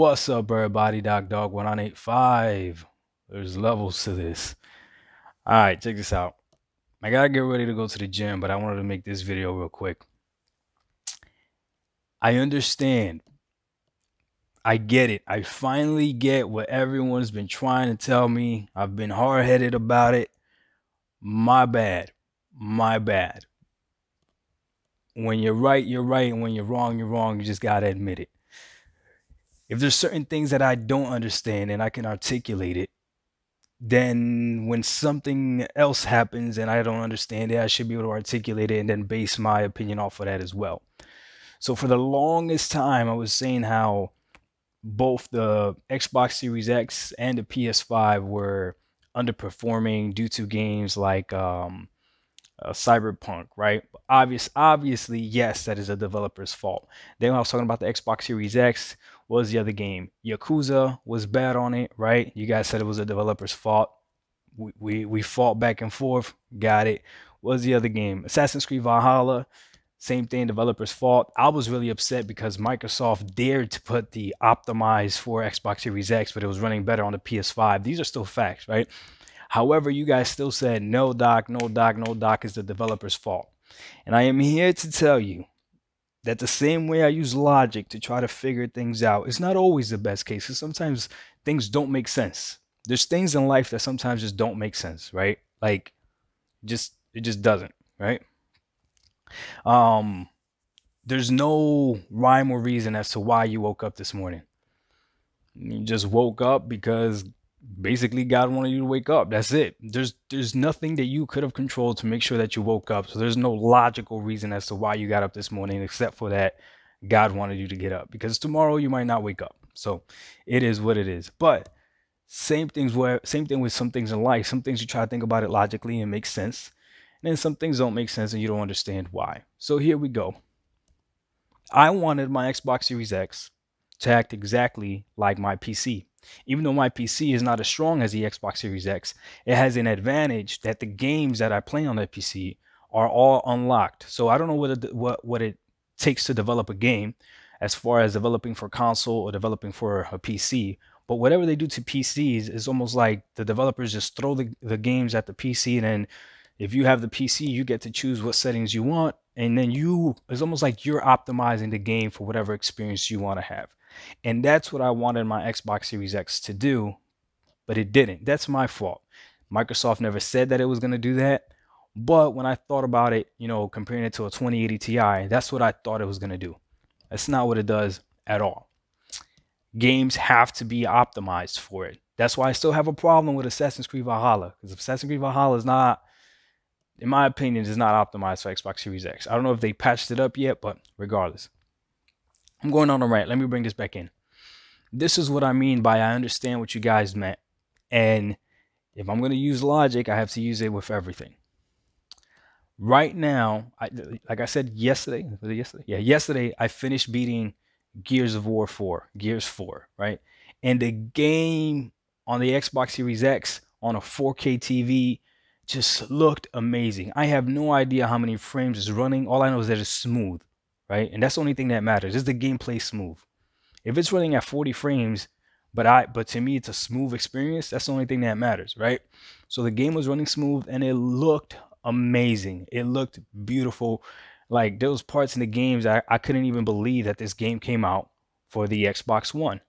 What's up, everybody? Doc Dark 1985. There's levels to this. All right, check this out. I gotta get ready to go to the gym, but I wanted to make this video real quick. I understand. I get it. I finally get what everyone's been trying to tell me. I've been hard headed about it. My bad. My bad. When you're right, you're right. And when you're wrong, you're wrong. You just gotta admit it if there's certain things that I don't understand and I can articulate it, then when something else happens and I don't understand it, I should be able to articulate it and then base my opinion off of that as well. So for the longest time, I was saying how both the Xbox Series X and the PS5 were underperforming due to games like um, uh, Cyberpunk, right? Obvious, obviously, yes, that is a developer's fault. Then when I was talking about the Xbox Series X. Was the other game? Yakuza was bad on it, right? You guys said it was a developer's fault. We we, we fought back and forth. Got it. Was the other game? Assassin's Creed Valhalla. Same thing, developer's fault. I was really upset because Microsoft dared to put the optimized for Xbox Series X, but it was running better on the PS5. These are still facts, right? However, you guys still said, no, Doc, no, Doc, no, Doc is the developer's fault. And I am here to tell you that the same way I use logic to try to figure things out is not always the best case. Sometimes things don't make sense. There's things in life that sometimes just don't make sense, right? Like, just it just doesn't, right? Um, there's no rhyme or reason as to why you woke up this morning. You just woke up because basically God wanted you to wake up. That's it. There's there's nothing that you could have controlled to make sure that you woke up. So there's no logical reason as to why you got up this morning except for that God wanted you to get up because tomorrow you might not wake up. So it is what it is. But same things where same thing with some things in life. Some things you try to think about it logically and makes sense. And then some things don't make sense and you don't understand why. So here we go. I wanted my Xbox Series X to act exactly like my PC. Even though my PC is not as strong as the Xbox Series X, it has an advantage that the games that I play on that PC are all unlocked. So I don't know what it, what what it takes to develop a game as far as developing for console or developing for a PC. But whatever they do to PCs is almost like the developers just throw the, the games at the PC and then if you have the PC, you get to choose what settings you want. And then you, it's almost like you're optimizing the game for whatever experience you want to have. And that's what I wanted my Xbox Series X to do, but it didn't. That's my fault. Microsoft never said that it was going to do that. But when I thought about it, you know, comparing it to a 2080 Ti, that's what I thought it was going to do. That's not what it does at all. Games have to be optimized for it. That's why I still have a problem with Assassin's Creed Valhalla. Because Assassin's Creed Valhalla is not, in my opinion, is not optimized for Xbox Series X. I don't know if they patched it up yet, but regardless. I'm going on a rant. Let me bring this back in. This is what I mean by I understand what you guys meant. And if I'm going to use logic, I have to use it with everything. Right now, I, like I said yesterday, yesterday? Yeah, yesterday I finished beating Gears of War 4, Gears 4, right? And the game on the Xbox Series X on a 4K TV just looked amazing. I have no idea how many frames is running. All I know is that it's smooth right? And that's the only thing that matters. Is the gameplay smooth? If it's running at 40 frames, but I but to me it's a smooth experience, that's the only thing that matters, right? So the game was running smooth and it looked amazing. It looked beautiful. Like those parts in the games I, I couldn't even believe that this game came out for the Xbox One.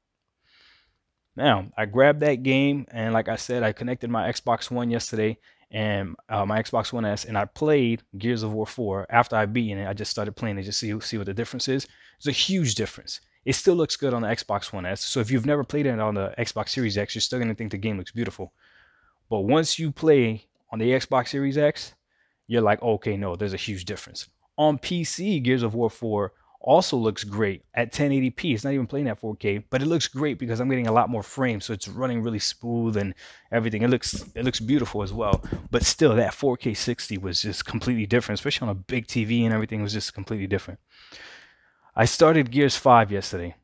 Now, I grabbed that game and like I said, I connected my Xbox One yesterday and uh, my Xbox One S, and I played Gears of War 4 after I beat it. I just started playing it just see see what the difference is. It's a huge difference. It still looks good on the Xbox One S. So if you've never played it on the Xbox Series X, you're still gonna think the game looks beautiful. But once you play on the Xbox Series X, you're like, okay, no, there's a huge difference. On PC, Gears of War 4 also looks great at 1080p. It's not even playing at 4K, but it looks great because I'm getting a lot more frames, so it's running really smooth and everything. It looks it looks beautiful as well. But still, that 4K 60 was just completely different, especially on a big TV and everything was just completely different. I started Gears 5 yesterday.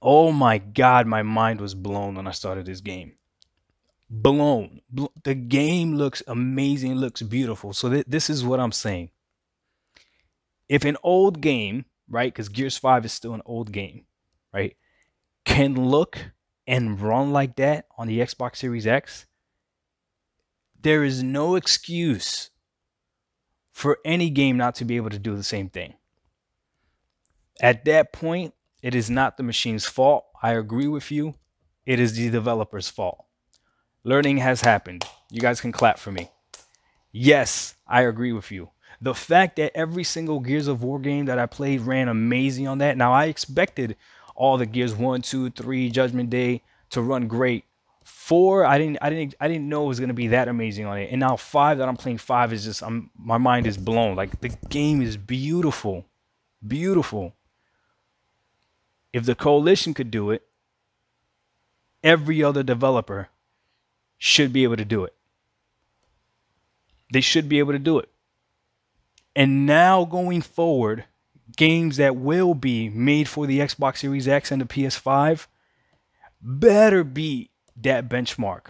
Oh my god, my mind was blown when I started this game. Blown. The game looks amazing, looks beautiful. So th- this is what I'm saying if an old game, right, because Gears 5 is still an old game, right, can look and run like that on the Xbox Series X, there is no excuse for any game not to be able to do the same thing. At that point, it is not the machine's fault. I agree with you. It is the developer's fault. Learning has happened. You guys can clap for me. Yes, I agree with you. The fact that every single Gears of War game that I played ran amazing on that. Now I expected all the Gears 1, 2, 3, Judgment Day to run great. Four, I didn't I didn't I didn't know it was gonna be that amazing on it. And now five that I'm playing five is just I'm my mind is blown. Like the game is beautiful. Beautiful. If the coalition could do it, every other developer should be able to do it. They should be able to do it. And now going forward, games that will be made for the Xbox Series X and the PS5 better beat that benchmark.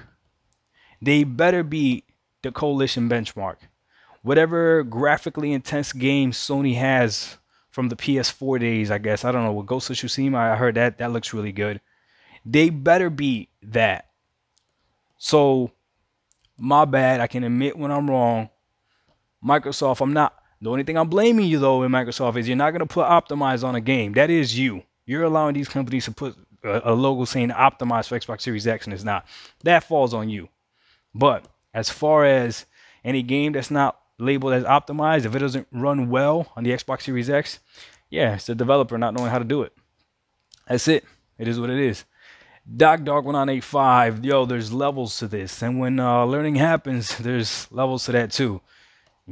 They better beat the Coalition benchmark. Whatever graphically intense game Sony has from the PS4 days, I guess. I don't know. With Ghost of Tsushima, I heard that that looks really good. They better beat that. So, my bad. I can admit when I'm wrong. Microsoft, I'm not. The only thing I'm blaming you though in Microsoft is you're not gonna put optimize on a game. That is you. You're allowing these companies to put a, a logo saying optimize for Xbox Series X and it's not. That falls on you. But as far as any game that's not labeled as optimized, if it doesn't run well on the Xbox Series X, yeah, it's the developer not knowing how to do it. That's it. It is what it is. Doc Dark 1985, yo, there's levels to this. And when uh, learning happens, there's levels to that too.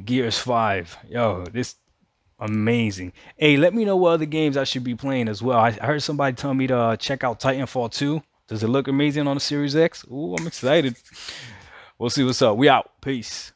Gears 5, yo, this amazing. Hey, let me know what other games I should be playing as well. I, I heard somebody tell me to uh, check out Titanfall 2. Does it look amazing on the Series X? Ooh, I'm excited. We'll see what's up. We out. Peace.